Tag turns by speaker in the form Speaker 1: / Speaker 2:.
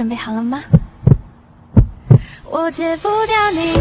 Speaker 1: 准备好了吗？我戒不掉你